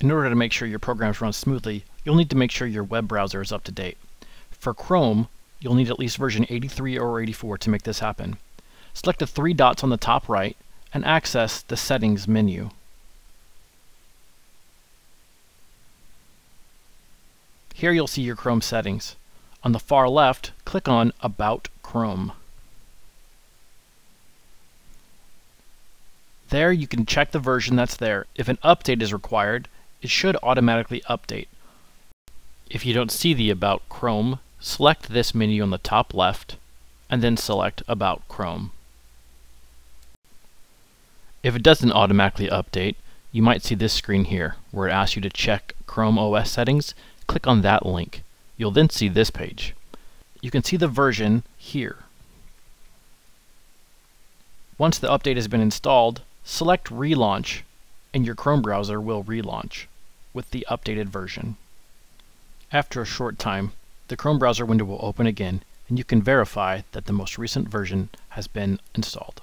In order to make sure your programs run smoothly, you'll need to make sure your web browser is up to date. For Chrome, you'll need at least version 83 or 84 to make this happen. Select the three dots on the top right and access the Settings menu. Here you'll see your Chrome settings. On the far left, click on About Chrome. There you can check the version that's there. If an update is required, it should automatically update. If you don't see the About Chrome, select this menu on the top left, and then select About Chrome. If it doesn't automatically update, you might see this screen here, where it asks you to check Chrome OS settings. Click on that link. You'll then see this page. You can see the version here. Once the update has been installed, select Relaunch, and your Chrome browser will relaunch with the updated version. After a short time, the Chrome browser window will open again, and you can verify that the most recent version has been installed.